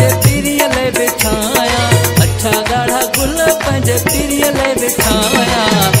पंज पीरीअ बिठाया अछा ॻाढ़ा गुल पंज पीरीअ बिठाया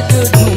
good